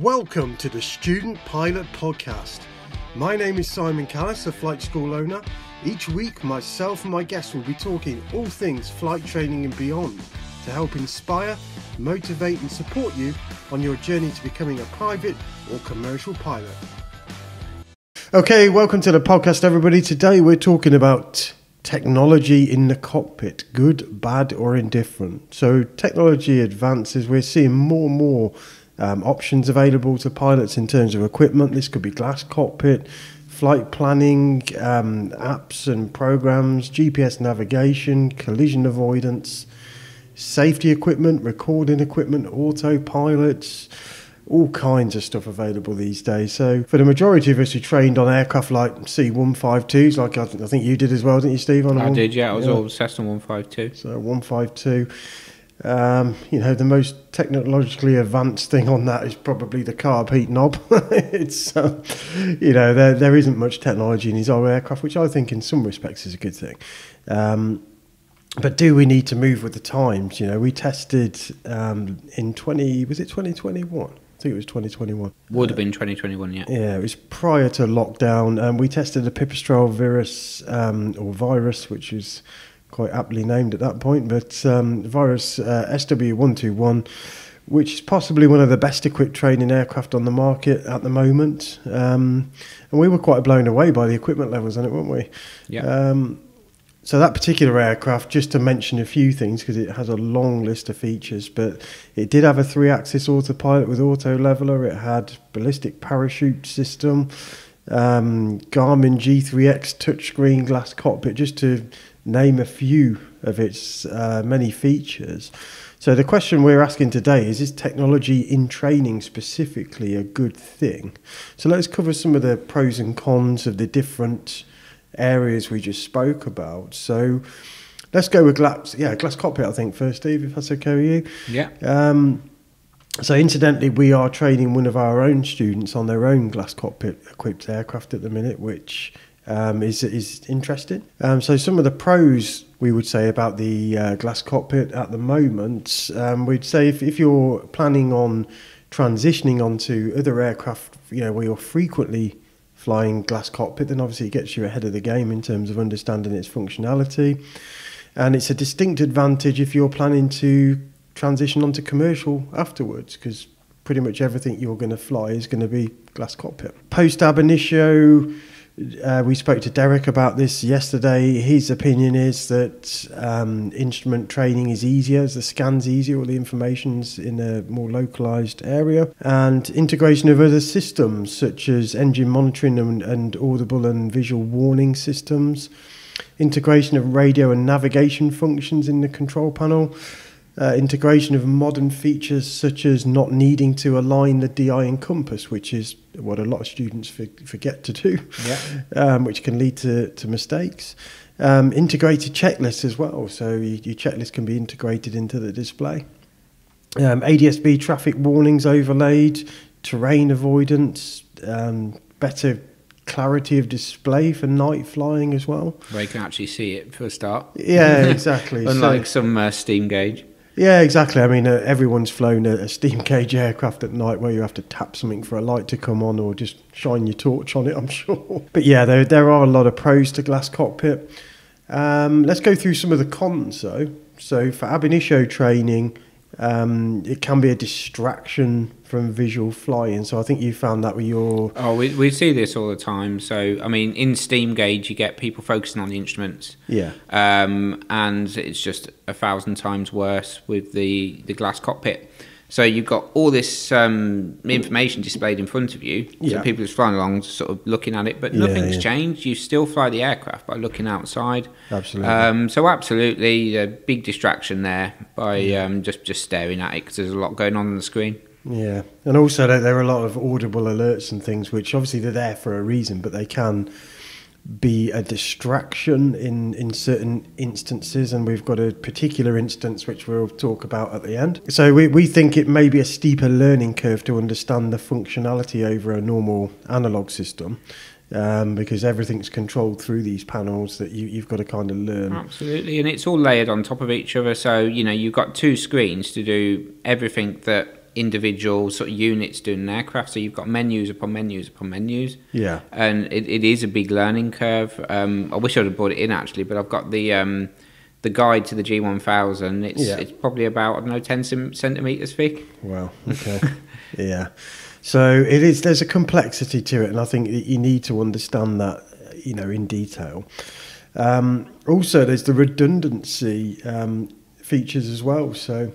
Welcome to the Student Pilot Podcast. My name is Simon Callis, a flight school owner. Each week, myself and my guests will be talking all things flight training and beyond to help inspire, motivate, and support you on your journey to becoming a private or commercial pilot. Okay, welcome to the podcast, everybody. Today we're talking about technology in the cockpit good, bad, or indifferent. So, technology advances, we're seeing more and more um, options available to pilots in terms of equipment. This could be glass cockpit, flight planning, um, apps and programs, GPS navigation, collision avoidance, safety equipment, recording equipment, autopilots all kinds of stuff available these days. So for the majority of us who trained on aircraft like C-152s, like I, think you did as well, didn't you, Steve? On I one? did, yeah. I was yeah. all Cessna 152. So 152. Um, you know, the most technologically advanced thing on that is probably the carb heat knob. it's, uh, you know, there, there isn't much technology in these old aircraft, which I think in some respects is a good thing. Um, but do we need to move with the times? You know, we tested um, in 20, was it 2021? I think it was 2021. Would have been 2021, yeah. Yeah, it was prior to lockdown. Um, we tested the Pipistrel Virus, um, or virus, which is quite aptly named at that point, but um, virus uh, SW121, which is possibly one of the best equipped training aircraft on the market at the moment. Um, and we were quite blown away by the equipment levels on it, weren't we? Yeah. Um, so that particular aircraft, just to mention a few things, because it has a long list of features, but it did have a three-axis autopilot with auto leveler. It had ballistic parachute system, um, Garmin G3X touchscreen glass cockpit, just to name a few of its uh, many features. So the question we're asking today is: Is technology in training specifically a good thing? So let's cover some of the pros and cons of the different areas we just spoke about. So let's go with glass. Yeah, glass cockpit. I think first, Steve, if that's okay with you. Yeah. Um, so incidentally, we are training one of our own students on their own glass cockpit equipped aircraft at the minute, which um, is is interesting. Um, so some of the pros we would say about the uh, glass cockpit at the moment, um, we'd say if, if you're planning on transitioning onto other aircraft, you know, where you're frequently flying glass cockpit, then obviously it gets you ahead of the game in terms of understanding its functionality. And it's a distinct advantage if you're planning to transition onto commercial afterwards, because pretty much everything you're going to fly is going to be glass cockpit. Post ab initio, uh, we spoke to Derek about this yesterday. His opinion is that um, instrument training is easier, as the scan's easier, all the information's in a more localized area, and integration of other systems such as engine monitoring and, and audible and visual warning systems, integration of radio and navigation functions in the control panel uh, integration of modern features such as not needing to align the DI and compass, which is what a lot of students for, forget to do, yeah. um, which can lead to, to mistakes. Um, integrated checklists as well, so you, your checklist can be integrated into the display. Um, ADSB traffic warnings overlaid, terrain avoidance, um, better clarity of display for night flying as well. Where you can actually see it for a start. Yeah, exactly. Unlike so, some uh, steam gauge. Yeah, exactly. I mean, uh, everyone's flown a, a, steam gauge aircraft at night where you have to tap something for a light to come on or just shine your torch on it, I'm sure. But yeah, there, there are a lot of pros to glass cockpit. Um, let's go through some of the cons, though. So, for ab initio training, um, it can be a distraction from visual flying. So I think you found that with your. Oh, we, we see this all the time. So, I mean, in Steam Gauge, you get people focusing on the instruments. Yeah. Um, and it's just a thousand times worse with the, the glass cockpit. So you've got all this um, information displayed in front of you. So yeah. people just flying along, sort of looking at it, but nothing's yeah, yeah. changed. You still fly the aircraft by looking outside. Absolutely. Um, so absolutely, a big distraction there by um, just just staring at it because there's a lot going on on the screen. Yeah, and also there are a lot of audible alerts and things, which obviously they're there for a reason, but they can be a distraction in, in certain instances, and we've got a particular instance which we'll talk about at the end. So we, we think it may be a steeper learning curve to understand the functionality over a normal analog system. Um, because everything's controlled through these panels that you, you've got to kind of learn. Absolutely, and it's all layered on top of each other. So you know you've got two screens to do everything that individual sort of units doing an aircraft. So you've got menus upon menus upon menus. Yeah. And it, it is a big learning curve. Um, I wish I'd have brought it in actually, but I've got the um, the guide to the G1000. It's Yeah. it's probably about I don't know ten centimeters thick. Wow. Okay. yeah. So it is. There's a complexity to it, and I think that you need to understand that, you know, in detail. Um, also, there's the redundancy um, features as well. So,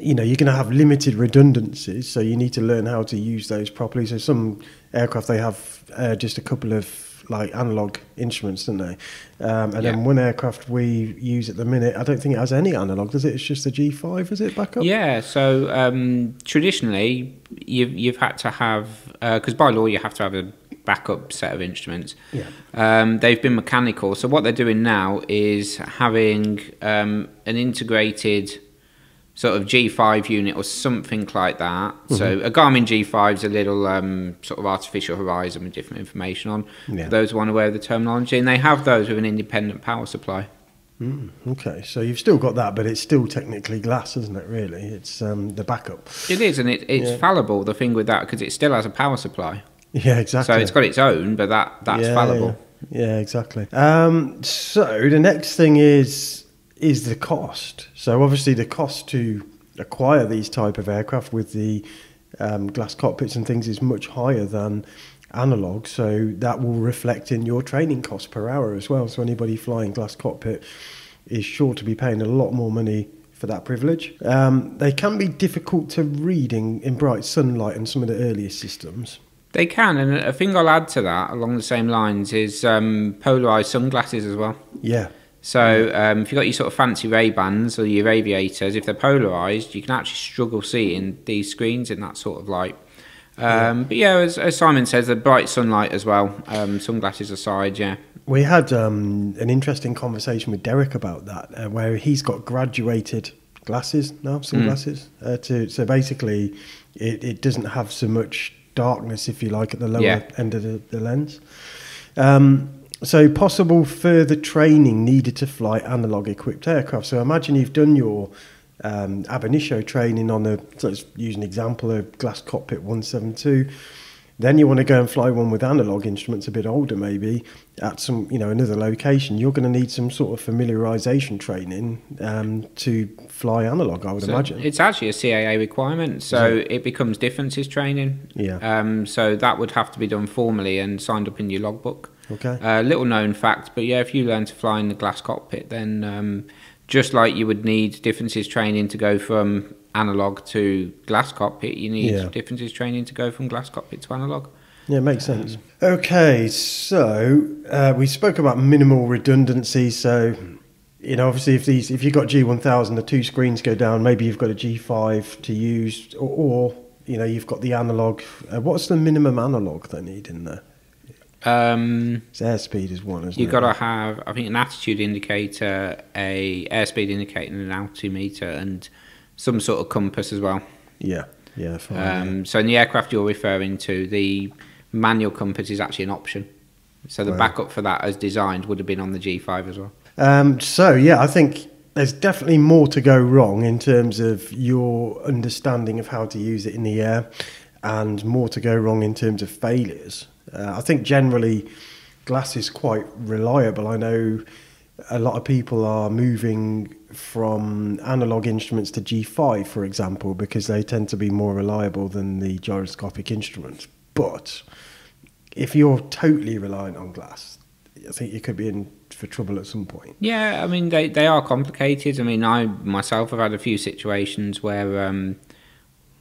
you know, you're going to have limited redundancies, so you need to learn how to use those properly. So, some aircraft they have uh, just a couple of like analog instruments, don't they? Um, and Yeah. then one aircraft we use at the minute, I don't think it has any analog, does it? It's just the G5, is it backup? Yeah. So um, traditionally, you've you've had to have because by law you have to have a backup set of instruments. Yeah. Um, they've been mechanical. So what they're doing now is having um, an integrated sort of G5 unit or something like that. So Mm-hmm. a Garmin G5 is a little um, sort of artificial horizon with different information on. Yeah. Those who aren't aware of the terminology, and they have those with an independent power supply. Mm, okay, so you've still got that, but it's still technically glass, isn't it? Really, it's um, the backup. It is, and it, it's Yeah. fallible. The thing with that because it still has a power supply. Yeah, exactly. So it's got its own, but that that's yeah, fallible. Yeah, yeah, exactly. Um, so the next thing is is the cost. So obviously the cost to acquire these type of aircraft with the um, glass cockpits and things is much higher than analog. So that will reflect in your training cost per hour as well. So anybody flying glass cockpit is sure to be paying a lot more money for that privilege. Um, they can be difficult to read in, in bright sunlight and some of the earlier systems. They can, and a thing I'll add to that along the same lines is um, polarized sunglasses as well. Yeah, So um, if you've got your sort of fancy Ray Bans or your aviators, if they're polarized, you can actually struggle seeing these screens in that sort of light. Um, But yeah, as, as Simon says, the bright sunlight as well. Um, sunglasses aside, yeah. We had um, an interesting conversation with Derek about that, uh, where he's got graduated glasses now, sunglasses. Uh, to so basically, it, it doesn't have so much darkness, if you like, at the lower Yeah. end of the, the lens. Um, so possible further training needed to fly analog equipped aircraft. So imagine you've done your um, ab initio training on a, let's use an example, a glass cockpit 172. Then you want to go and fly one with analog instruments, a bit older maybe, at some you know another location. You're going to need some sort of familiarization training um, to fly analog. I would So imagine. It's actually a CAA requirement, so it becomes differences training. Yeah. Um, so that would have to be done formally and signed up in your logbook. Okay. Uh, little known fact, but yeah, if you learn to fly in the glass cockpit, then um, just like you would need differences training to go from analog to glass cockpit, you need Yeah. differences training to go from glass cockpit to analog. Yeah, it makes sense. Okay, so uh, we spoke about minimal redundancy. So, you know, obviously, if these, if you've got G1000, the two screens go down. Maybe you've got a G5 to use, or, or you know, you've got the analog. Uh, what's the minimum analog they need in there? Um, It's airspeed is one, isn't you've it? got to have, I think, an attitude indicator, a airspeed indicator, and an altimeter, and some sort of compass as well. Yeah, yeah, fine. yeah. Um, so in the aircraft you're referring to, the manual compass is actually an option. So the Right. backup for that, as designed, would have been on the G5 as well. Um, so yeah, I think there's definitely more to go wrong in terms of your understanding of how to use it in the air, and more to go wrong in terms of failures. Uh, I think generally glass is quite reliable. I know a lot of people are moving from analog instruments to G5, for example, because they tend to be more reliable than the gyroscopic instruments. But if you're totally reliant on glass, I think you could be in for trouble at some point. Yeah, I mean they, they are complicated. I mean I myself have had a few situations where um,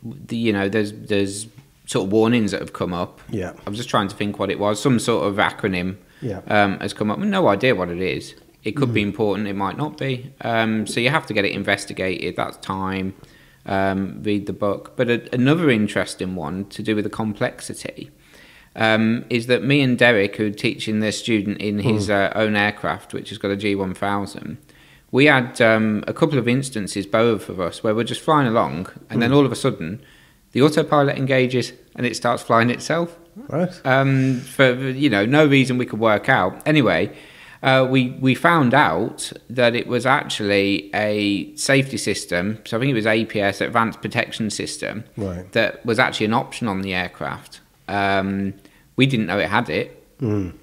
the, you know there's there's sort of warnings that have come up. Yeah. I'm just trying to think what it was. Some sort of acronym Yeah. um, has come up. No idea what it is. It could be important. It might not be. Um, so you have to get it investigated. That's time. Um, read the book. But a, another interesting one to do with the complexity um, is that me and Derek, who are teaching the student in his uh, own aircraft, which has got a G1000, we had um, a couple of instances, both of us, where we're just flying along, and then all of a sudden, the autopilot engages and it starts flying itself Right. um, for you know no reason we could work out. Anyway, Uh, we we found out that it was actually a safety system. So I think it was APS, Advanced Protection System, right. that was actually an option on the aircraft. Um, we didn't know it had it. Mm.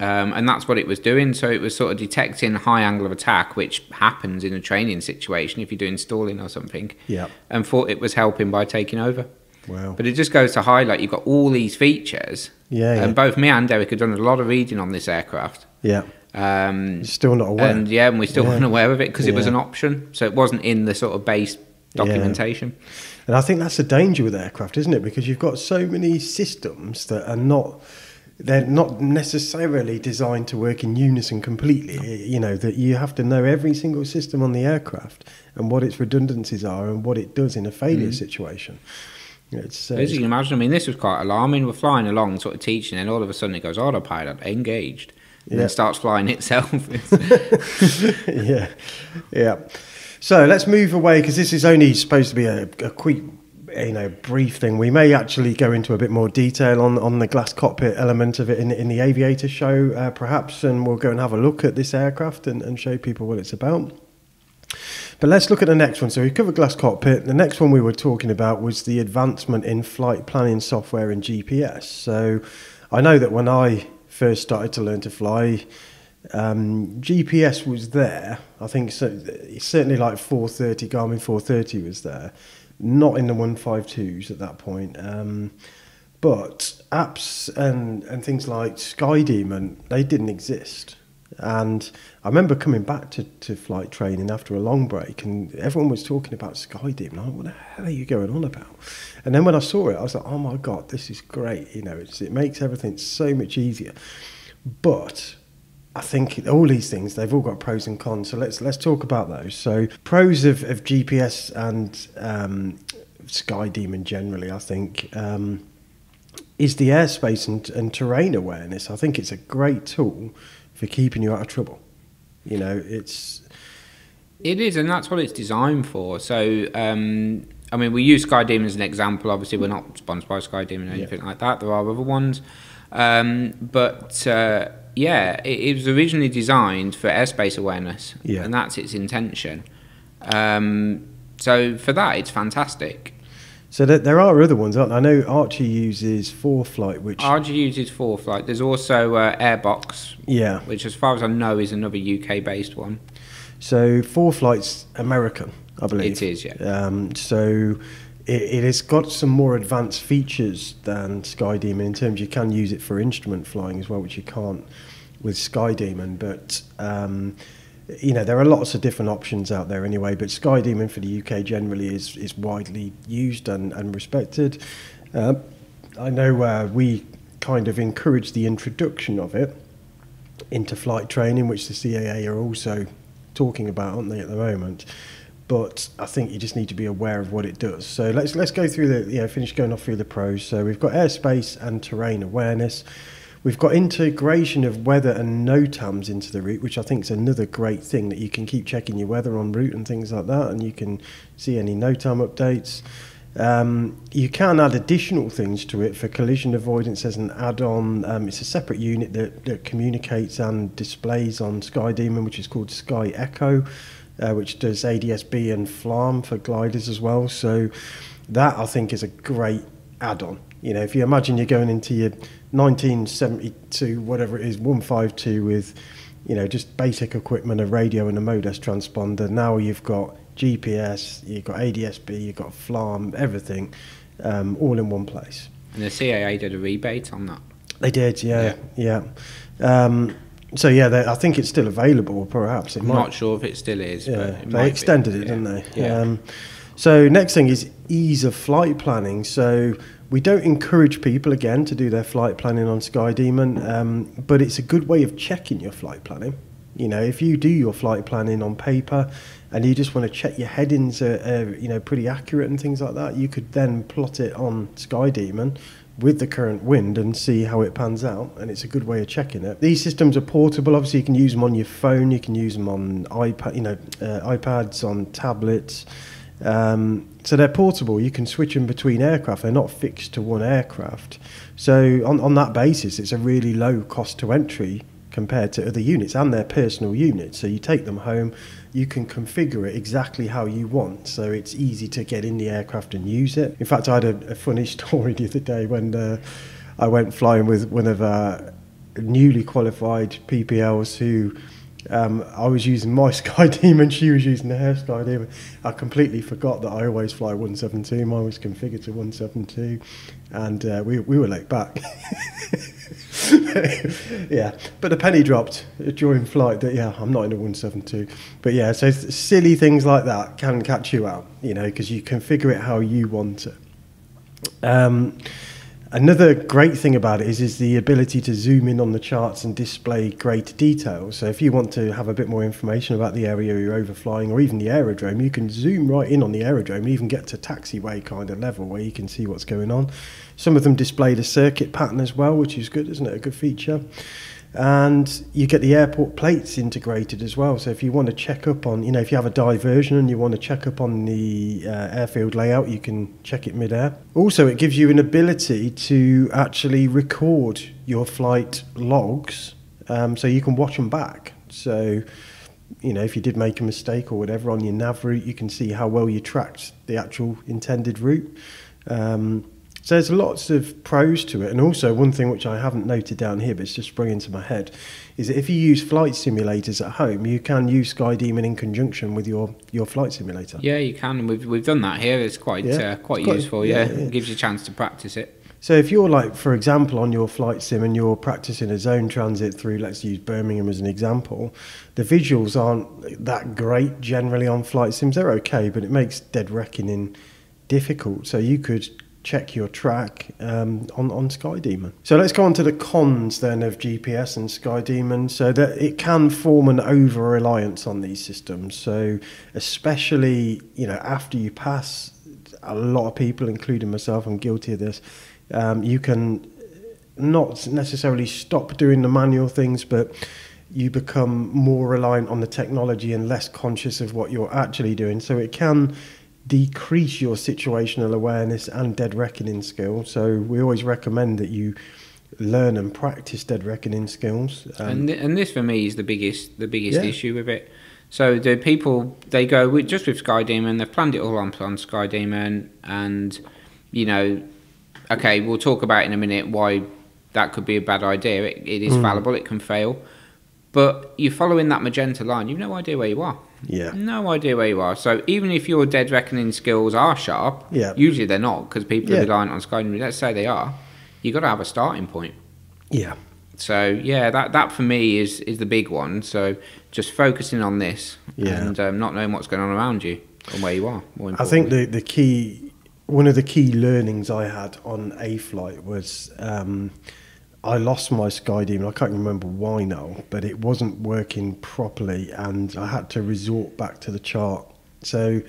Um, and that's what it was doing. So it was sort of detecting high angle of attack, which happens in a training situation if you're doing stalling or something. Yeah. And thought it was helping by taking over. Wow. But it just goes to highlight you've got all these features. Yeah, yeah. And both me and Derek have done a lot of reading on this aircraft. Yeah. Um, Still not aware. and yeah, and we still Yeah. weren't aware of it because it was an option. So it wasn't in the sort of base documentation. And I think that's the danger with aircraft, isn't it? Because you've got so many systems that are not they're not necessarily designed to work in unison completely. You know that you have to know every single system on the aircraft and what its redundancies are and what it does in a failure situation. You know, It's, uh, As you can imagine, I mean, this was quite alarming. We're flying along, sort of teaching, and all of a sudden it goes autopilot, engaged, and Yeah. then starts flying itself. yeah, yeah. So let's move away because this is only supposed to be a, a quick, you know, brief thing. We may actually go into a bit more detail on, on the glass cockpit element of it in, in the aviator show, uh, perhaps, and we'll go and have a look at this aircraft and, and show people what it's about. But let's look at the next one. So we covered glass cockpit. The next one we were talking about was the advancement in flight planning software and GPS. So I know that when I first started to learn to fly, um, GPS was there. I think so, certainly like 430, Garmin 430 was there. Not in the 152s at that point. Um, but apps and, and things like SkyDemon, they didn't exist. And I remember coming back to, to flight training after a long break, and everyone was talking about SkyDemon. I'm like, what the hell are you going on about? And then when I saw it, I was like, oh my God, this is great. You know, it makes everything so much easier. But I think all these things they've all got pros and cons. So let's let's talk about those. So pros of, of GPS and um, SkyDemon generally, I think, um, is the airspace and, and terrain awareness. I think it's a great tool for keeping you out of trouble. You know, it's It is, and that's what it's designed for. So, um, I mean, we use SkyDemon as an example. Obviously, we're not sponsored by SkyDemon or anything like that. There are other ones, um, but uh, yeah, it, it was originally designed for airspace awareness, Yeah. and that's its intention. Um, so, for that, it's fantastic. So that there are other ones. Aren't there? I know Archie uses ForeFlight, which Archie uses ForeFlight. There's also uh, Airbox, yeah. which, as far as I know, is another UK-based one. So ForeFlight's American, I believe. It is, yeah. Um, so it, it has got some more advanced features than SkyDemon in terms you can use it for instrument flying as well, which you can't with SkyDemon. But um, you know there are lots of different options out there anyway. But SkyDemon for the UK generally is is widely used and, and respected. Uh, I know uh, we kind of encourage the introduction of it into flight training, which the CAA are also talking about, aren't they, at the moment? But I think you just need to be aware of what it does. So let's let's go through the you know finish going off through the pros. So we've got airspace and terrain awareness. We've got integration of weather and NOTAMs into the route, which I think is another great thing that you can keep checking your weather on route and things like that, and you can see any NOTAM updates. Um, you can add additional things to it for collision avoidance as an add-on. Um, it's a separate unit that, that communicates and displays on SkyDemon, which is called SkyEcho, uh, which does ADSB and FLARM for gliders as well. So that I think is a great add-on. You know, if you imagine you're going into your 1972, whatever it is, 152 with, you know, just basic equipment, a radio and a Mode S transponder. Now you've got GPS, you've got ADSB, you've got FLARM, everything, um, all in one place. And the CAA did a rebate on that. They did, yeah, yeah. Um, so yeah, they, I think it's still available. Perhaps it I'm might. not sure if it still is. Yeah, but it they might extended be. it, didn't they? Yeah. Um, so next thing is ease of flight planning. So we don't encourage people again to do their flight planning on SkyDemon, um, but it's a good way of checking your flight planning. You know, if you do your flight planning on paper and you just want to check your headings are, are you know pretty accurate and things like that, you could then plot it on SkyDemon with the current wind and see how it pans out and it's a good way of checking it these systems are portable obviously you can use them on your phone you can use them on ipad you know uh, ipads on tablets um, so they're portable you can switch them between aircraft they're not fixed to one aircraft so on, on that basis it's a really low cost to entry compared to other units and their personal units. So you take them home, you can configure it exactly how you want. So it's easy to get in the aircraft and use it. In fact, I had a, a funny story the other day when uh, I went flying with one of our newly qualified PPLs who um, I was using my SkyDemon, she was using her SkyDemon. I completely forgot that I always fly 172. Mine was configured to 172, and uh, we, we were late back. yeah, but the penny dropped during flight that, yeah, I'm not in a 172. But yeah, so silly things like that can catch you out, you know, because you configure it how you want it. Um, Another great thing about it is, is the ability to zoom in on the charts and display great detail. So if you want to have a bit more information about the area you're overflying or even the aerodrome, you can zoom right in on the aerodrome and even get to taxiway kind of level where you can see what's going on. Some of them display the circuit pattern as well, which is good, isn't it? A good feature and you get the airport plates integrated as well. So if you want to check up on, you know, if you have a diversion and you want to check up on the uh, airfield layout, you can check it mid-air. Also, it gives you an ability to actually record your flight logs, um, so you can watch them back. So, you know, if you did make a mistake or whatever on your nav route, you can see how well you tracked the actual intended route. Um, so there's lots of pros to it. And also, one thing which I haven't noted down here, but it's just sprung into my head, is that if you use flight simulators at home, you can use SkyDemon in conjunction with your, your flight simulator. Yeah, you can. We've, we've done that here. It's quite yeah. uh, quite, quite, useful. Yeah, yeah, yeah. It gives you a chance to practice it. So if you're like, for example, on your flight sim and you're practicing a zone transit through, let's use Birmingham as an example, the visuals aren't that great generally on flight sims. They're okay, but it makes dead reckoning difficult. So you could check your track um, on, on SkyDemon. So let's go on to the cons then of GPS and SkyDemon. So that it can form an over reliance on these systems. So especially you know after you pass, a lot of people, including myself, I'm guilty of this. Um, you can not necessarily stop doing the manual things, but you become more reliant on the technology and less conscious of what you're actually doing. So it can decrease your situational awareness and dead reckoning skill. So we always recommend that you learn and practice dead reckoning skills. Um, and th- and this for me is the biggest the biggest yeah. issue with it. So the people they go with, just with SkyDemon, they've planned it all on on SkyDemon, and you know, okay, we'll talk about in a minute why that could be a bad idea. it, it is mm. fallible, it can fail, but you're following that magenta line. You've no idea where you are. Yeah. No idea where you are. So even if your dead reckoning skills are sharp, yeah. usually they're not because people yeah. are reliant on Skyrim. Let's say they are, you got to have a starting point. Yeah. So yeah, that that for me is is the big one. So just focusing on this yeah. and um, not knowing what's going on around you and where you are. I think the the key one of the key learnings I had on a flight was. Um, I lost my SkyDemon. I can't remember why now, but it wasn't working properly, and I had to resort back to the chart. So,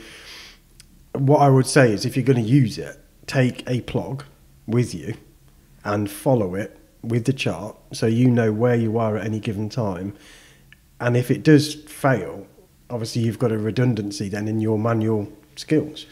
what I would say is, if you're going to use it, take a PLOG with you and follow it with the chart, so you know where you are at any given time. And if it does fail, obviously you've got a redundancy then in your manual skills.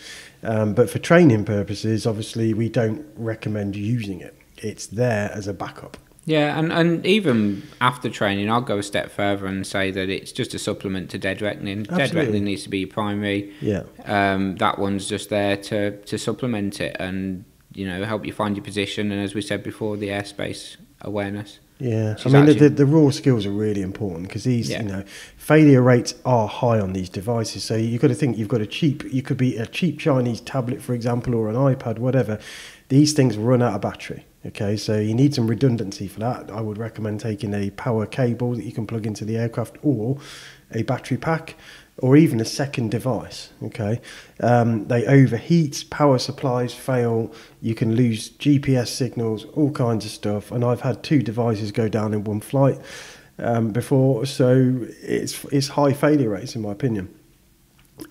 Um, but for training purposes, obviously we don't recommend using it it's there as a backup. Yeah, and, and even after training, I'll go a step further and say that it's just a supplement to dead reckoning. Absolutely. Dead reckoning needs to be primary. Yeah. Um, that one's just there to, to supplement it and you know help you find your position and as we said before, the airspace awareness. Yeah, I mean actually, the, the, raw skills are really important because these, yeah. you know, failure rates are high on these devices. So you've got to think you've got a cheap, you could be a cheap Chinese tablet, for example, or an iPad, whatever. These things run out of battery. Okay, so you need some redundancy for that. I would recommend taking a power cable that you can plug into the aircraft or a battery pack or even a second device. Okay, um, they overheat, power supplies fail, you can lose GPS signals, all kinds of stuff. And I've had two devices go down in one flight um, before, so it's it's high failure rates in my opinion.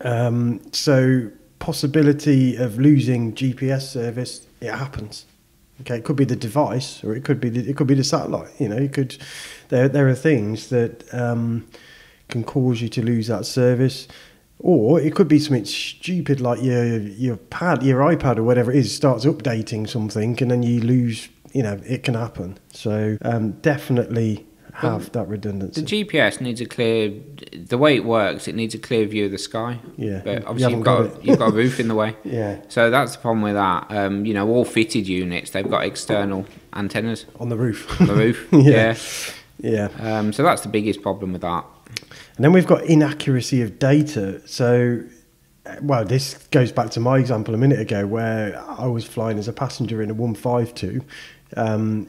Um, so possibility of losing GPS service, it happens. Okay, it could be the device, or it could be the, it could be the satellite. You know, it could. There there are things that um, can cause you to lose that service, or it could be something stupid like your your pad, your iPad, or whatever it is starts updating something, and then you lose. You know, it can happen. So um, definitely have that redundancy. The GPS needs a clear. The way it works, it needs a clear view of the sky. Yeah, But obviously, haven't you've got, got a, you've got a roof in the way. yeah, So that's the problem with that. Um, you know, all fitted units, they've got external antennas on the roof. on the roof. Yeah. yeah. yeah. Um, so that's the biggest problem with that. And then we've got inaccuracy of data. So, uh, well, this goes back to my example a minute ago where I was flying as a passenger in a 152 um,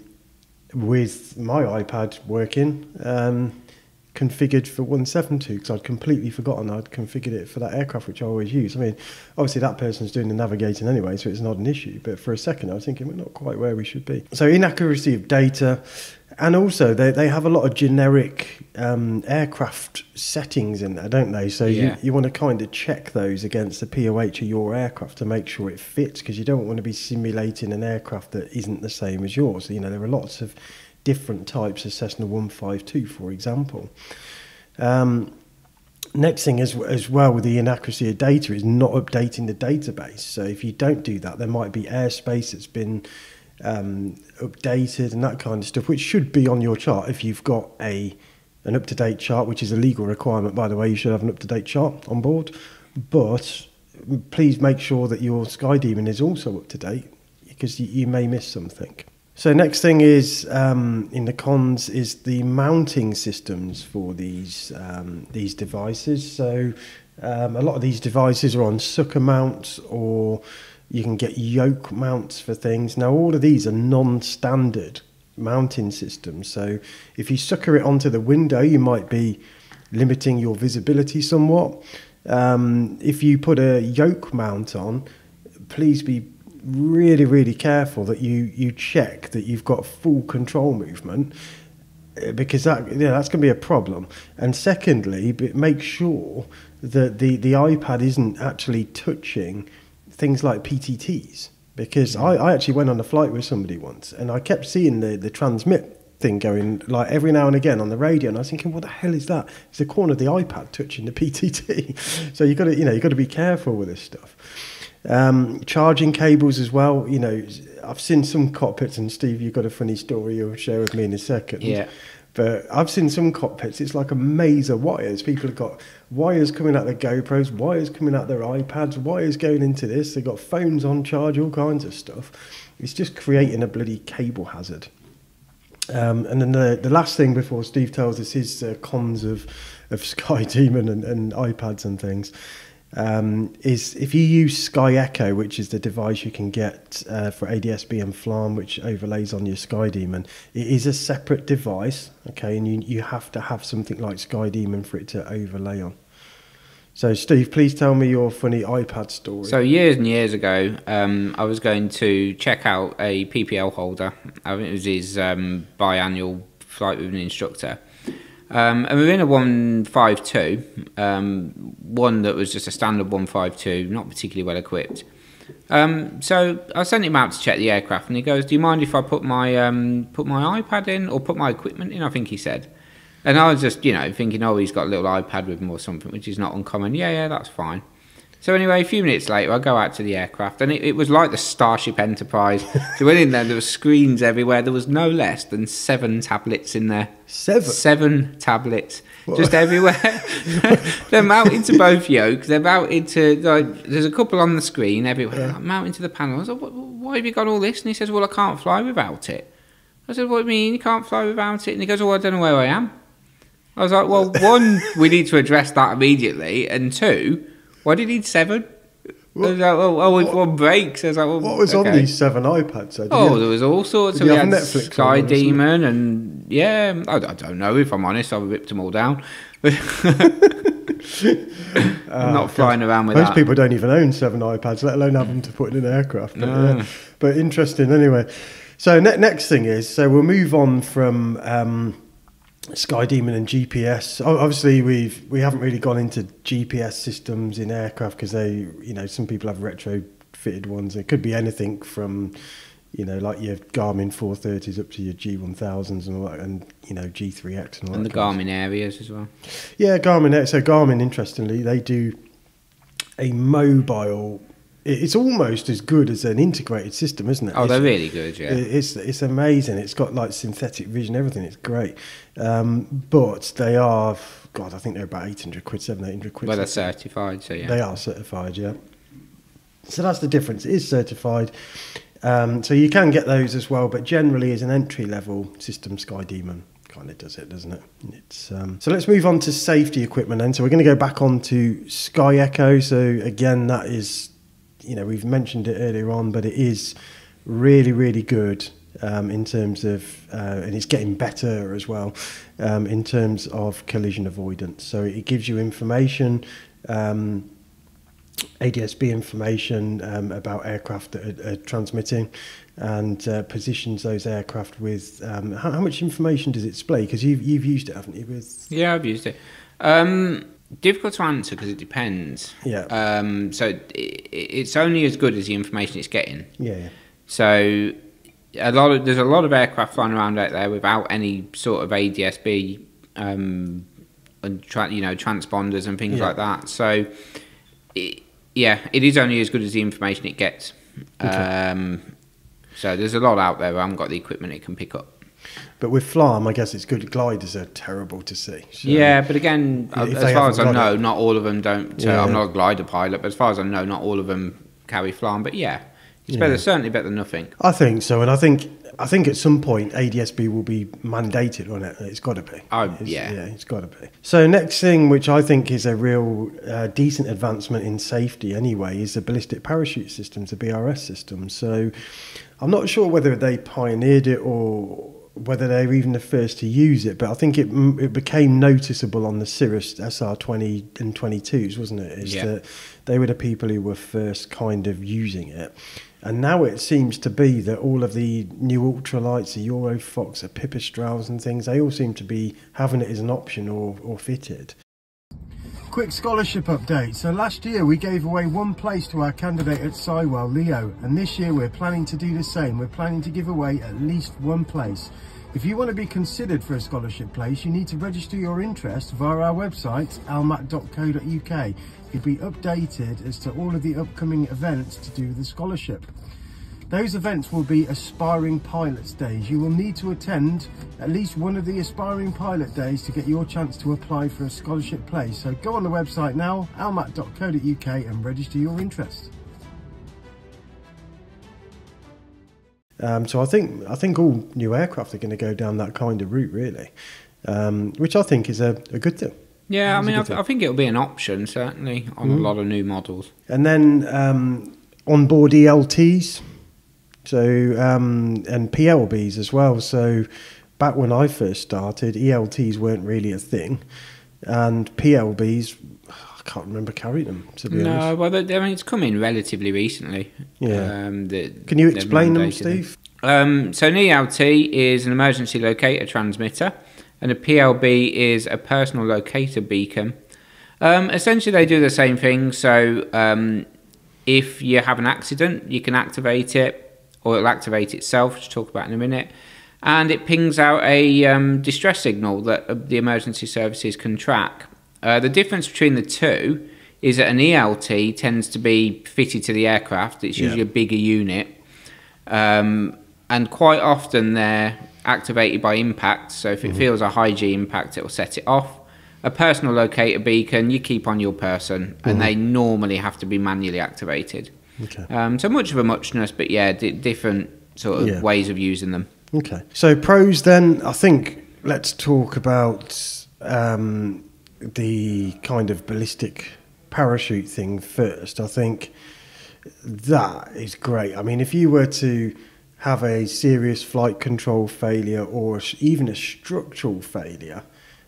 with my iPad working. Um, configured for 172 because I'd completely forgotten I'd configured it for that aircraft which I always use. I mean, obviously that person's doing the navigating anyway, so it's not an issue. But for a second, I was thinking we're not quite where we should be. So inaccuracy of data, and also they, they have a lot of generic um, aircraft settings in there, don't they? So Yeah. you, you want to kind of check those against the POH of your aircraft to make sure it fits because you don't want to be simulating an aircraft that isn't the same as yours. You know, there are lots of different types of Cessna 152, for example. Um, next thing as, as well with the inaccuracy of data is not updating the database. So if you don't do that, there might be airspace that's been um, updated and that kind of stuff, which should be on your chart if you've got a an up to date chart, which is a legal requirement, by the way. You should have an up to date chart on board, but please make sure that your SkyDemon is also up to date because you, you may miss something. So next thing is um, in the cons is the mounting systems for these um, these devices. So um, a lot of these devices are on sucker mounts or you can get yoke mounts for things. Now all of these are non-standard mounting systems. So if you sucker it onto the window, you might be limiting your visibility somewhat. Um, if you put a yoke mount on, please be really, really careful that you, you check that you've got full control movement uh, because that yeah, that's going to be a problem. And secondly, make sure that the, the iPad isn't actually touching things like PTTs because I, I actually went on a flight with somebody once and I kept seeing the, the transmit thing going like every now and again on the radio and I was thinking what the hell is that? It's the corner of the iPad touching the PTT so you got to you know you got to be careful with this stuff um, charging cables as well you know I've seen some cockpits and Steve you've got a funny story you'll share with me in a second Yeah. but I've seen some cockpits, it's like a maze of wires. People have got wires coming out their GoPros, wires coming out their iPads, wires going into this. They've got phones on charge, all kinds of stuff. It's just creating a bloody cable hazard. Um, and then the, the last thing before Steve tells us his uh, cons of, of SkyDemon and, and iPads and things um, is if you use SkyEcho, which is the device you can get uh, for ADSB and FLARM, which overlays on your SkyDemon, it is a separate device, okay, and you, you have to have something like SkyDemon for it to overlay on. So, Steve, please tell me your funny iPad story. So years and years ago, um, I was going to check out a PPL holder. I think it was his um, biannual flight with an instructor. Um, and we're in a 152, um, one that was just a standard 152, not particularly well equipped. Um, so I sent him out to check the aircraft, and he goes, "Do you mind if I put my um, put my iPad in or put my equipment in?" I think he said. And I was just, you know, thinking, "Oh, he's got a little iPad with him or something," which is not uncommon. Yeah, yeah, that's fine. So anyway, a few minutes later, I go out to the aircraft, and it, it was like the Starship Enterprise. so went in there, there were screens everywhere. There was no less than seven tablets in there. Seven? Seven tablets, just everywhere. they're mounted to both yokes. They're mounted to like. There's a couple on the screen everywhere. Like, mounted to the panel. I said, "Why- "Why have you got all this?" And he says, "Well, I can't fly without it." I said, "What do you mean you can't fly without it?" And he goes, "Oh, I don't know where I am." I was like, "Well, one, we need to address that immediately, and two, why do you need seven? I was like, oh, oh if one breaks. I was like, well, what was okay. on these seven iPads? Did Oh, there was all sorts. Did So you we have had Netflix on Sky something? Demon, and yeah, I, I don't know if I'm honest. I ripped them all down. I'm not ah, flying around with Most that. people don't even own seven iPads, let alone have them to put in an aircraft. But, No. yeah. but interesting anyway. So ne- next thing is, so we'll move on from um, SkyDemon and GPS. Obviously, we've we haven't really gone into GPS systems in aircraft because they, you know, some people have retrofitted ones. It could be anything from, you know, like your Garmin 430s up to your G1000s and all that, and you know G3X and all and the Garmin aeras as well. yeah, Garmin. So Garmin, interestingly, they do a mobile it's almost as good as an integrated system, isn't it? Oh, it's, they're really good. Yeah, it's it's amazing. It's got like synthetic vision, everything. It's great, um, but they are. God, I think they're about eight hundred quid, seven, eight hundred quid. Well, they're certified, so yeah. They are certified, yeah. So that's the difference. It is certified. Um, so you can get those as well, but generally as an entry level system, SkyDemon kind of does it, doesn't it? It's um, so let's move on to safety equipment then. So we're going to go back on to SkyEcho. So again, that is, you know, we've mentioned it earlier on, but it is really, really good um, in terms of, uh, and it's getting better as well um, in terms of collision avoidance. So it gives you information. Um, ADSB information um, about aircraft that are, are transmitting and uh, positions those aircraft with um, how, how, much information does it display? Because you've you've used it, haven't you? With yeah, I've used it. Difficult to answer because it depends. Yeah. Um, so it, it's only as good as the information it's getting. Yeah. yeah. So a lot of there's a lot of aircraft flying around out there without any sort of ADSB, um, and tra- you know transponders and things yeah. like that. So. It, yeah, it is only as good as the information it gets. Okay. Um, so there's a lot out there. I haven't got the equipment it can pick up. But with Flarm, I guess it's good. Gliders are terrible to see. So yeah, but again, as far as I know, not all of them don't. So yeah. I'm not a glider pilot, but as far as I know, not all of them carry Flarm. But yeah, it's yeah. better, certainly better than nothing. I think so, and I think I think at some point ADSB will be mandated on it. It's got to be. Oh it's, yeah, yeah, it's got to be. So next thing, which I think is a real uh, decent advancement in safety, anyway, is the ballistic parachute systems, the BRS system. So I'm not sure whether they pioneered it or whether they were even the first to use it, but I think it it became noticeable on the Cirrus SR20 and 22s, wasn't it? Is yeah. that they were the people who were first kind of using it. And now it seems to be that all of the new ultralights, the Eurofox, the Pipistrels and things, they all seem to be having it as an option or, or fitted. Quick scholarship update. So last year we gave away one place to our candidate at Sywell, Leo, and this year we're planning to do the same. We're planning to give away at least one place. If you want to be considered for a scholarship place, you need to register your interest via our website, almat.co.uk. You'll be updated as to all of the upcoming events to do the scholarship. Those events will be Aspiring Pilots Days. You will need to attend at least one of the Aspiring Pilot Days to get your chance to apply for a scholarship place. So go on the website now, almat.co.uk and register your interest. Um, so I think I think all new aircraft are going to go down that kind of route, really, um, which I think is a, a good thing. Yeah, I mean, I, I, think it'll be an option certainly on mm. a lot of new models. And then um, onboard ELTs, so um, and PLBs as well. So back when I first started, ELTs weren't really a thing, and PLBs I can't remember carrying them. To be no, honest. well, I mean, it's come in relatively recently. Yeah. Um, the, Can you explain them, Steve? Um, so an ELT is an emergency locator transmitter, and a PLB is a personal locator beacon. Um, essentially, they do the same thing. So um, if you have an accident, you can activate it, or it'll activate itself, which we'll talk about in a minute. And it pings out a um, distress signal that uh, the emergency services can track. Uh, the difference between the two is that an ELT tends to be fitted to the aircraft. It's usually yeah. a bigger unit, um, and quite often they're activated by impact. So if it mm-hmm. feels a high G impact, it will set it off. A personal locator beacon you keep on your person, and mm-hmm. they normally have to be manually activated. Okay. Um, so much of a muchness, but yeah, different sort of yeah. ways of using them. Okay. So pros then, I think let's talk about um, the kind of ballistic parachute thing first, I think that is great. I mean, if you were to have a serious flight control failure or even a structural failure,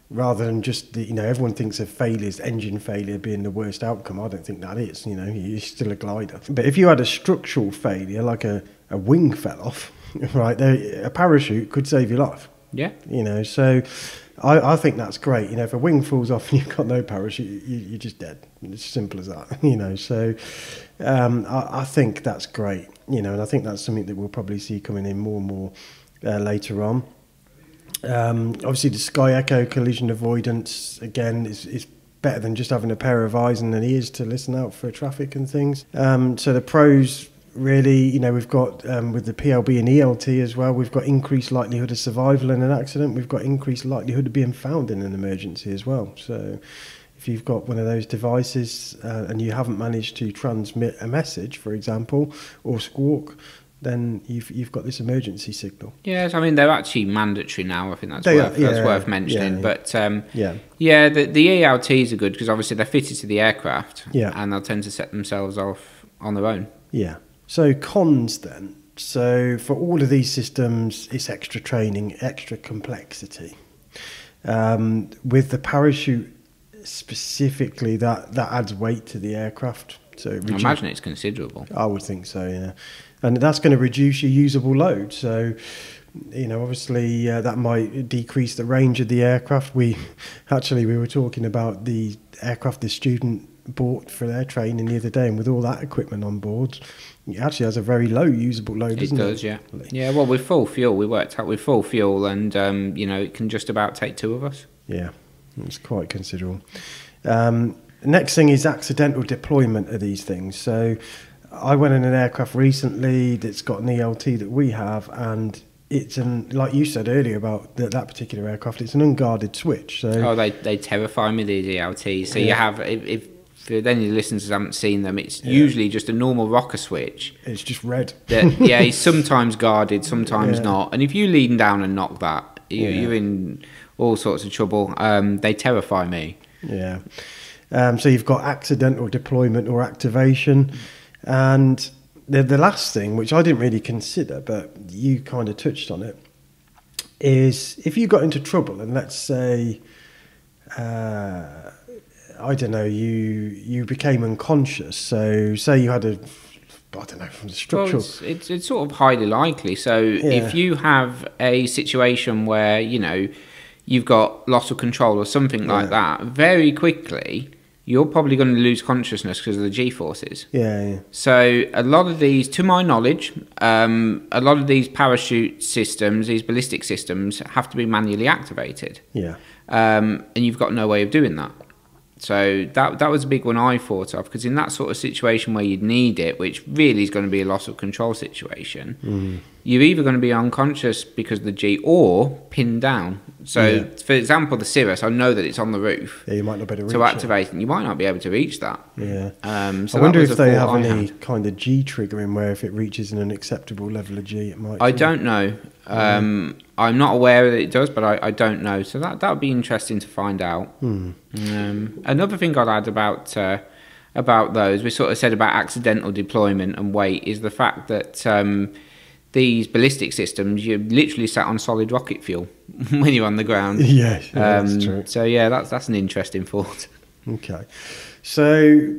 rather than just the, you know everyone thinks of failures engine failure being the worst outcome i don't think that is you know you're still a glider but if you had a structural failure like a, a wing fell off right there a parachute could save your life yeah you know so I, I think that's great. You know, if a wing falls off and you've got no parachute, you, you're just dead. It's simple as that. You know, so um, I, I think that's great. You know, and I think that's something that we'll probably see coming in more and more uh, later on. Um, obviously, the SkyEcho collision avoidance again is, is better than just having a pair of eyes and an ears to listen out for traffic and things. Um, so the pros really, you know, we've got um, with the PLB and ELT as well, we've got increased likelihood of survival in an accident. We've got increased likelihood of being found in an emergency as well. So if you've got one of those devices uh, and you haven't managed to transmit a message, for example, or squawk, then you've you've got this emergency signal. Yes, I mean they're actually mandatory now. I think that's they worth, are, yeah, that's worth mentioning. Yeah, but um, yeah, yeah, the the ELTs are good because obviously they're fitted to the aircraft. Yeah, and they'll tend to set themselves off on their own. Yeah. So cons then. So for all of these systems, it's extra training, extra complexity. Um, with the parachute specifically, that that adds weight to the aircraft. So reduce, I imagine it's considerable. I would think so. Yeah and that's going to reduce your usable load. So, you know, obviously uh, that might decrease the range of the aircraft. We actually we were talking about the aircraft the student bought for their training the other day, and with all that equipment on board, it actually has a very low usable load. It does, it? yeah. Yeah, well, with full fuel, we worked out with full fuel, and um, you know, it can just about take two of us. Yeah, it's quite considerable. Um, next thing is accidental deployment of these things. So I went in an aircraft recently that's got an ELT that we have, and it's an like you said earlier about that, that particular aircraft. It's an unguarded switch. So oh, they they terrify me these ELTs. So yeah. you have if, if for any the listeners haven't seen them, it's yeah. usually just a normal rocker switch. It's just red. That, yeah, he's sometimes guarded, sometimes yeah. not. And if you lean down and knock that, you, are in all sorts of trouble. Um, they terrify me. Yeah. Um, so you've got accidental deployment or activation. And the, the last thing, which I didn't really consider, but you kind of touched on it, is if you got into trouble and let's say, uh, I don't know, you you became unconscious. So say you had a I don't know from the structural. Well, it's, it's, it's sort of highly likely. So yeah. if you have a situation where you know you've got loss of control or something like yeah. that, very quickly you're probably going to lose consciousness because of the G forces. Yeah, yeah. So a lot of these, to my knowledge, um, a lot of these parachute systems, these ballistic systems, have to be manually activated. Yeah. Um, and you've got no way of doing that. So that that was a big one I thought of because in that sort of situation where you'd need it, which really is going to be a loss of control situation, mm. You're either going to be unconscious because of the G or pinned down. So, yeah. for example, the Cirrus, I know that it's on the roof. Yeah, you might not be able to, to activate it. You might not be able to reach that. Yeah. Um, so I wonder if they have any kind of G triggering where if it reaches an acceptable level of G, it might. I don't know. Um, I'm not aware that it does, but I, I don't know. So that that would be interesting to find out. Hmm. Um, another thing I'd add about uh, about those, we sort of said about accidental deployment and weight, is the fact that um, these ballistic systems, you're literally sat on solid rocket fuel when you're on the ground. Yeah, yeah that's um, true. So yeah, that's that's an interesting thought. Okay, so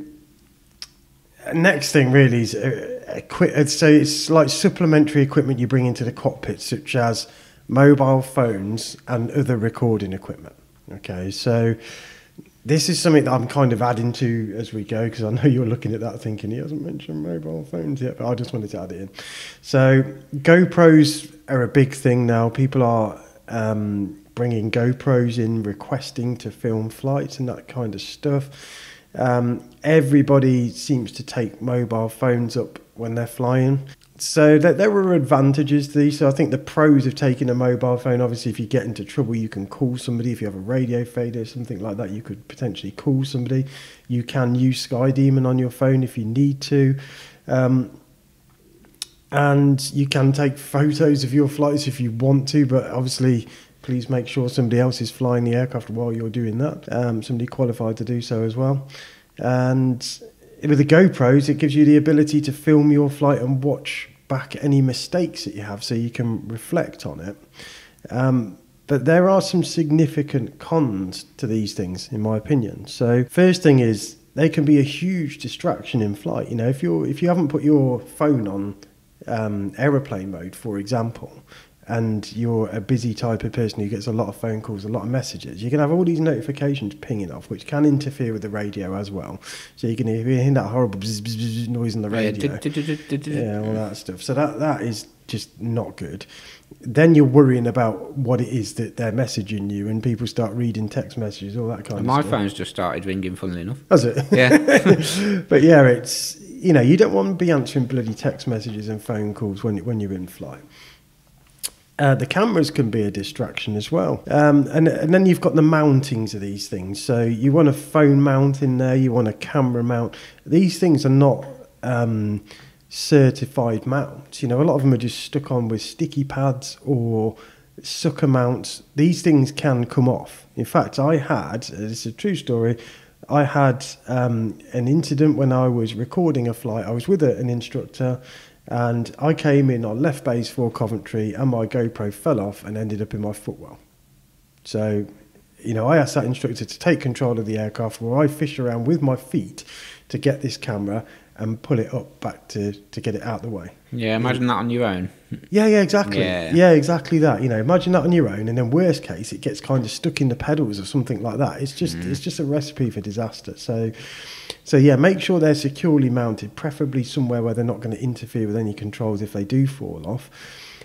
next thing really is uh, equi- so it's like supplementary equipment you bring into the cockpit, such as mobile phones and other recording equipment. Okay, so this is something that I'm kind of adding to as we go because I know you're looking at that thinking he hasn't mentioned mobile phones yet, but I just wanted to add it in. So GoPros are a big thing now. People are um, bringing GoPros in, requesting to film flights and that kind of stuff. Um, everybody seems to take mobile phones up when they're flying. So that there were advantages to these. So I think the pros of taking a mobile phone, obviously, if you get into trouble, you can call somebody. If you have a radio failure, something like that, you could potentially call somebody. You can use SkyDemon on your phone if you need to. Um, and you can take photos of your flights if you want to, but obviously, please make sure somebody else is flying the aircraft while you're doing that. Um, somebody qualified to do so as well. And with the GoPros, it gives you the ability to film your flight and watch back any mistakes that you have so you can reflect on it. Um, but there are some significant cons to these things, in my opinion. So, first thing is they can be a huge distraction in flight. You know, if you're if you haven't put your phone on um, aeroplane mode, for example, and you're a busy type of person who gets a lot of phone calls, a lot of messages, you can have all these notifications pinging off, which can interfere with the radio as well. So you can hear that horrible bzz, bzz, bzz noise on the radio. Yeah, all that stuff. So that that is just not good. Then you're worrying about what it is that they're messaging you, and people start reading text messages, all that kind My of stuff. My phone's just started ringing, funnily enough. Has it? Yeah. but yeah, it's you know you don't want to be answering bloody text messages and phone calls when when you're in flight. Uh, the cameras can be a distraction as well. Um, and, and then you've got the mountings of these things. So you want a phone mount in there, you want a camera mount. These things are not um, certified mounts. You know, a lot of them are just stuck on with sticky pads or sucker mounts. These things can come off. In fact, I had, it's a true story, I had um, an incident when I was recording a flight. I was with a, an instructor and I came in on left base for Coventry, and my GoPro fell off and ended up in my footwell. So, you know, I asked that instructor to take control of the aircraft where I fish around with my feet to get this camera and pull it up back to, to get it out the way. Yeah, imagine that on your own. Yeah, yeah, exactly. Yeah. yeah, exactly that. You know, imagine that on your own, and then worst case, it gets kind of stuck in the pedals or something like that. It's just mm. it's just a recipe for disaster. So, so yeah, make sure they're securely mounted, preferably somewhere where they're not going to interfere with any controls if they do fall off.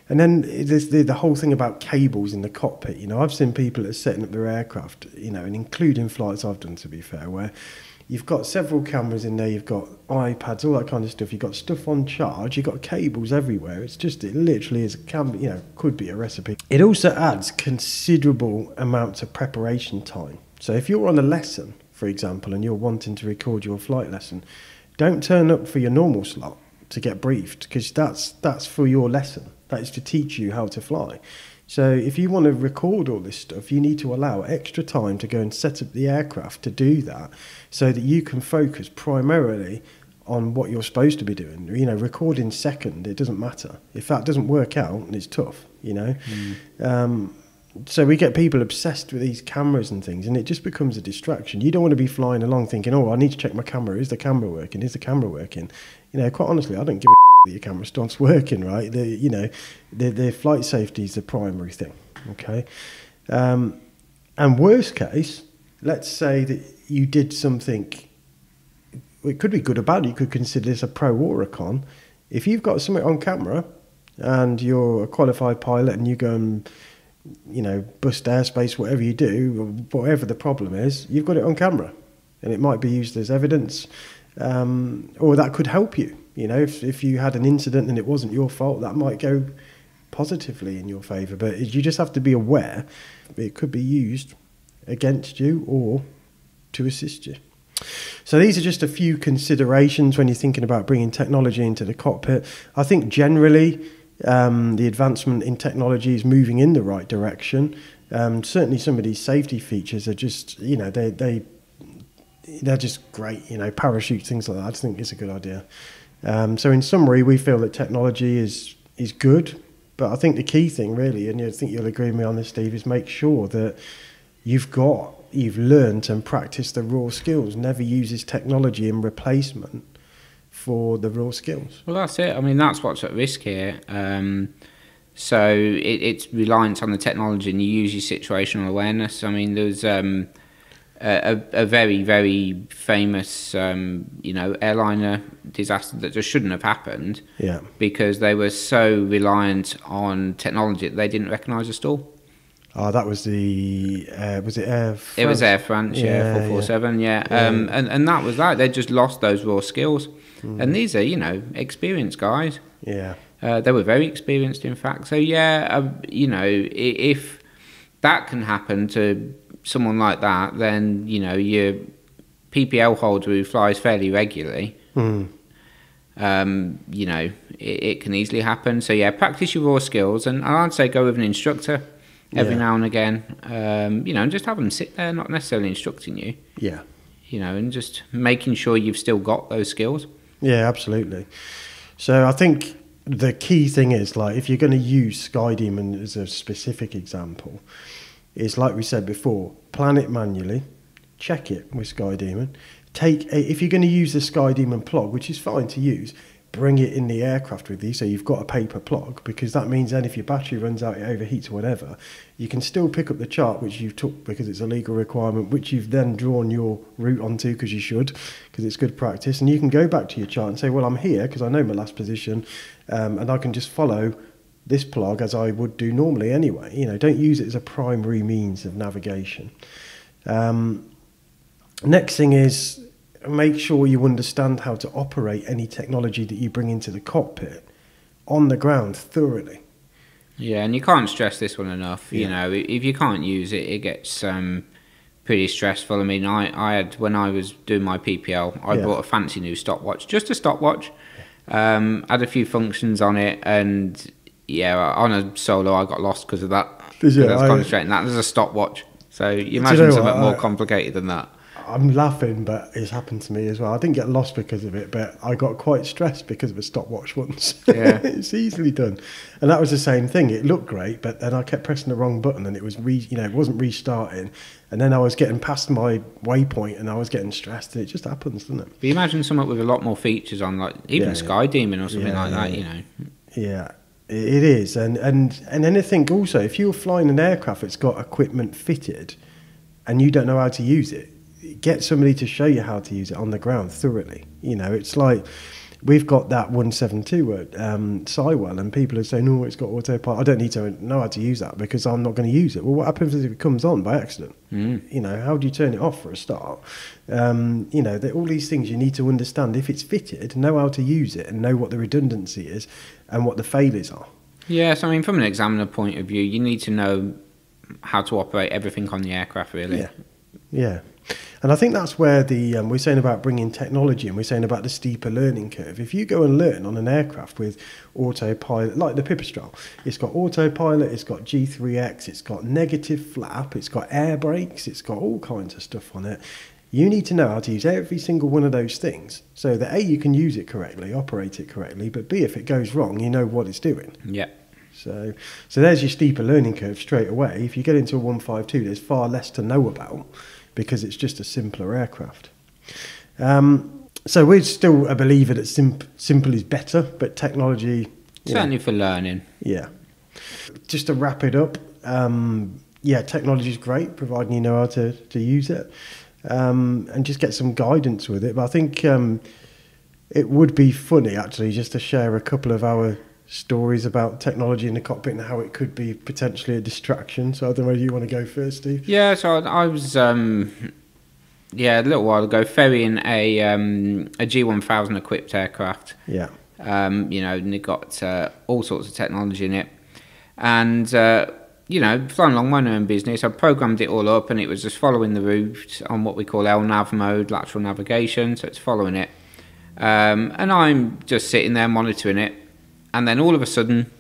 And then there's the, the whole thing about cables in the cockpit. You know, I've seen people that are setting up their aircraft, you know, and including flights I've done, to be fair, where you've got several cameras in there, you've got iPads, all that kind of stuff. You've got stuff on charge, you've got cables everywhere. It's just, it literally is, a can, you know, could be a recipe. It also adds considerable amounts of preparation time. So if you're on a lesson, for example, and you're wanting to record your flight lesson, don't turn up for your normal slot to get briefed because that's that's for your lesson. That is to teach you how to fly. So if you want to record all this stuff, you need to allow extra time to go and set up the aircraft to do that so that you can focus primarily on what you're supposed to be doing. You know, recording second, it doesn't matter. If that doesn't work out, it's tough, you know. Mm. Um, so we get people obsessed with these cameras and things, and it just becomes a distraction. You don't want to be flying along thinking, "Oh, I need to check my camera. Is the camera working? Is the camera working?" You know, quite honestly, I don't give a that your camera stops working, right? The, you know, the, the flight safety is the primary thing, okay? Um, and worst case, let's say that you did something, it could be good or bad, you could consider this a pro or a con. If you've got something on camera and you're a qualified pilot and you go and, you know, bust airspace, whatever you do, whatever the problem is, you've got it on camera and it might be used as evidence um, or that could help you you know, if, if you had an incident and it wasn't your fault, that might go positively in your favour. But you just have to be aware it could be used against you or to assist you. So these are just a few considerations when you're thinking about bringing technology into the cockpit. I think generally um, the advancement in technology is moving in the right direction. Um, certainly, some of these safety features are just, you know, they they they're just great. You know, parachute things like that. I just think it's a good idea. Um, so in summary, we feel that technology is is good, but I think the key thing really, and I think you'll agree with me on this, Steve, is make sure that you've got you've learned and practiced the raw skills. Never uses technology in replacement for the raw skills. Well, that's it. I mean, that's what's at risk here. Um, so it, it's reliance on the technology, and you use your situational awareness. I mean, there's um, a, a, very very famous um, you know airliner disaster that just shouldn't have happened yeah because they were so reliant on technology that they didn't recognize a stall Oh, that was the uh, was it Air France? It was Air France, yeah, four four seven, yeah. yeah. Um, and and that was that. They just lost those raw skills, mm. and these are you know experienced guys. Yeah, uh, they were very experienced, in fact. So yeah, uh, you know, if that can happen to someone like that, then you know your PPL holder who flies fairly regularly. Mm. Um, you know, it, it, can easily happen. So yeah, practice your raw skills, and I'd say go with an instructor every yeah. now and again. Um, you know, and just have them sit there, not necessarily instructing you. Yeah. You know, and just making sure you've still got those skills. Yeah, absolutely. So I think the key thing is like if you're going to use SkyDemon as a specific example, is like we said before, plan it manually, check it with SkyDemon. Take a, if you're going to use the SkyDemon PLOG, which is fine to use, bring it in the aircraft with you so you've got a paper PLOG because that means then if your battery runs out it overheats or whatever you can still pick up the chart which you took because it's a legal requirement which you've then drawn your route onto because you should because it's good practice. And you can go back to your chart and say well i'm here because i know my last position um, and i can just follow this PLOG as i would do normally anyway. You know don't use it as a primary means of navigation. Um, next thing is make sure you understand how to operate any technology that you bring into the cockpit on the ground thoroughly. Yeah, and you can't stress this one enough. You know, if you can't use it, it gets um, pretty stressful. I mean, I, I had when I was doing my PPL, I yeah. bought a fancy new stopwatch, just a stopwatch. Um, had a few functions on it, and yeah, on a solo, I got lost because of that. Did you? I was concentrating that. There's a stopwatch, so you imagine you know something more complicated than that. I'm laughing, but it's happened to me as well. I didn't get lost because of it, but I got quite stressed because of a stopwatch once. Yeah. it's easily done. And that was the same thing. It looked great, but then I kept pressing the wrong button and it was re, you know, it wasn't restarting. And then I was getting past my waypoint and I was getting stressed. And it just happens, doesn't it? But you imagine something with a lot more features on, like even yeah, SkyDemon or something yeah, like that, you know. Yeah. It is, and and and anything also. If you're flying an aircraft that's got equipment fitted, and you don't know how to use it, get somebody to show you how to use it on the ground thoroughly. You know, it's like we've got that 172 at um, Sywell, and people are saying, "Oh, it's got autopilot." I don't need to know how to use that because I'm not going to use it. Well, what happens if it comes on by accident? Mm. You know, how do you turn it off for a start? Um, you know, all these things you need to understand. If it's fitted, know how to use it, and know what the redundancy is and what the failures are. Yes, I mean, from an examiner point of view, you need to know how to operate everything on the aircraft, really. Yeah. Yeah. And I think that's where the um, we're saying about bringing technology and we're saying about the steeper learning curve. If you go and learn on an aircraft with autopilot, like the Pipistrel, it's got autopilot, it's got G3X, it's got negative flap, it's got air brakes, it's got all kinds of stuff on it. You need to know how to use every single one of those things so that A, you can use it correctly, operate it correctly, but B, if it goes wrong, you know what it's doing. Yeah. So, so there's your steeper learning curve straight away. If you get into a 152, there's far less to know about because it's just a simpler aircraft. Um, so we're still a believer that sim- simple is better, but technology certainly know, for learning. Yeah. Just to wrap it up, um, yeah, technology is great, providing you know how to, to use it, um, and just get some guidance with it. But I think um, it would be funny actually just to share a couple of our stories about technology in the cockpit and how it could be potentially a distraction. So I don't know whether you want to go first, Steve. Yeah, so I was, um, yeah, a little while ago ferrying a um, a G1000 equipped aircraft. Yeah. Um, you know, and it got uh, all sorts of technology in it, and. Uh, you know, flying along my own business, I programmed it all up and it was just following the route on what we call LNAV mode, lateral navigation, so it's following it. Um, and I'm just sitting there monitoring it and then all of a sudden,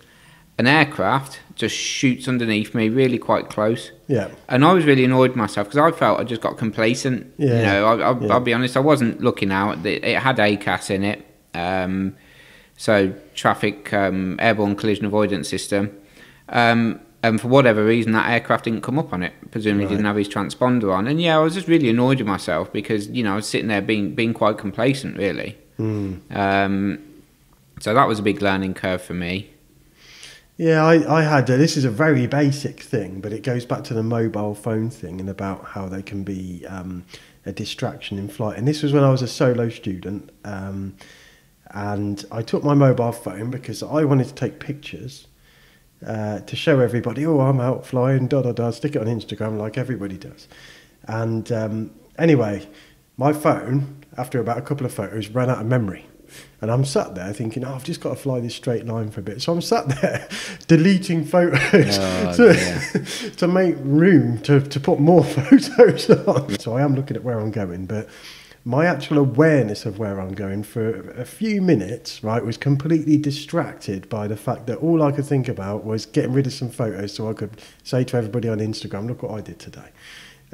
an aircraft just shoots underneath me, really quite close. Yeah. And I was really annoyed myself because I felt I just got complacent. Yeah. You know, I, will yeah. be honest, I wasn't looking out. It had ACAS in it, um, so traffic um, airborne collision avoidance system. Um, and for whatever reason, that aircraft didn't come up on it. Presumably, right. didn't have his transponder on. And yeah, I was just really annoyed with myself because you know I was sitting there being being quite complacent, really. Mm. So that was a big learning curve for me. Yeah, I, I had, uh, this is a very basic thing, but it goes back to the mobile phone thing and about how they can be um, a distraction in flight. And this was when I was a solo student. Um, and I took my mobile phone because I wanted to take pictures uh, to show everybody, oh, I'm out flying, da da da, stick it on Instagram like everybody does. And um, anyway, my phone, after about a couple of photos, ran out of memory. And I'm sat there thinking, oh, I've just got to fly this straight line for a bit. So I'm sat there deleting photos oh, to, to make room to, to put more photos on. So I am looking at where I'm going, but my actual awareness of where I'm going for a few minutes, right, was completely distracted by the fact that all I could think about was getting rid of some photos so I could say to everybody on Instagram, look what I did today.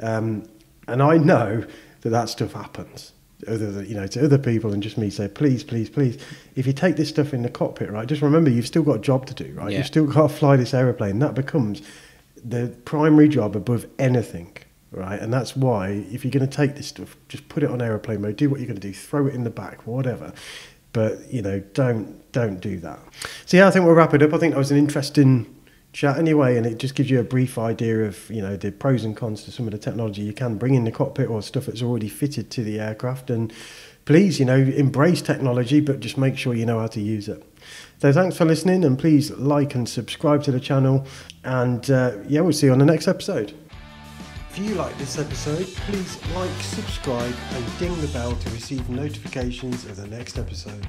Um, and I know that that stuff happens other you know to other people and just me say please please please if you take this stuff in the cockpit right just remember you've still got a job to do right yeah. you've still got to fly this aeroplane that becomes the primary job above anything right and that's why if you're going to take this stuff just put it on aeroplane mode do what you're going to do throw it in the back whatever But you know, don't don't do that. So yeah, I think we'll wrap it up. I think that was an interesting chat anyway, and it just gives you a brief idea of you know the pros and cons to some of the technology you can bring in the cockpit or stuff that's already fitted to the aircraft. And please, you know, embrace technology, but just make sure you know how to use it. So thanks for listening, and please like and subscribe to the channel. And uh, yeah, we'll see you on the next episode. If you like this episode, please like, subscribe, and ding the bell to receive notifications of the next episode.